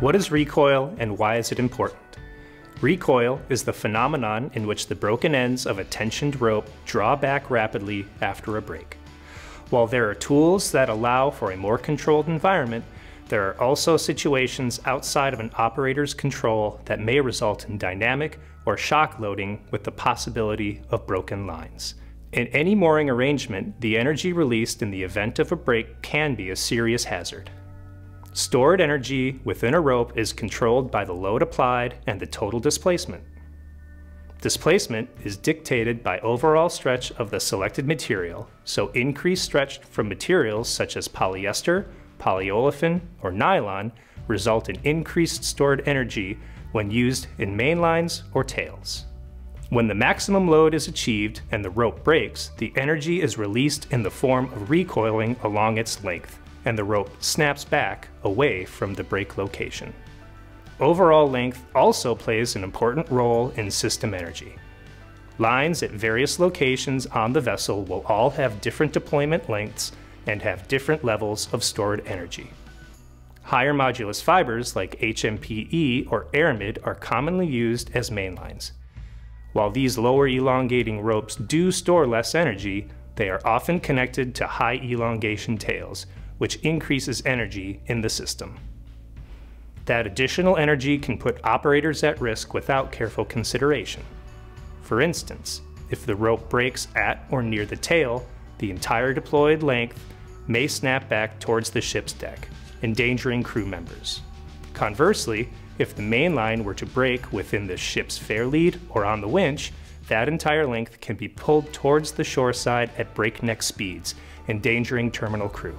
What is recoil and why is it important? Recoil is the phenomenon in which the broken ends of a tensioned rope draw back rapidly after a break. While there are tools that allow for a more controlled environment, there are also situations outside of an operator's control that may result in dynamic or shock loading with the possibility of broken lines. In any mooring arrangement, the energy released in the event of a break can be a serious hazard. Stored energy within a rope is controlled by the load applied and the total displacement. Displacement is dictated by overall stretch of the selected material, so increased stretch from materials such as polyester, polyolefin, or nylon result in increased stored energy when used in main lines or tails. When the maximum load is achieved and the rope breaks, the energy is released in the form of recoiling along its length and the rope snaps back away from the break location. Overall length also plays an important role in system energy. Lines at various locations on the vessel will all have different deployment lengths and have different levels of stored energy. Higher modulus fibers like HMPE or Aramid are commonly used as mainlines. While these lower elongating ropes do store less energy, they are often connected to high elongation tails, which increases energy in the system. That additional energy can put operators at risk without careful consideration. For instance, if the rope breaks at or near the tail, the entire deployed length may snap back towards the ship's deck, endangering crew members. Conversely, if the main line were to break within the ship's fairlead or on the winch, that entire length can be pulled towards the shore side at breakneck speeds, endangering terminal crew.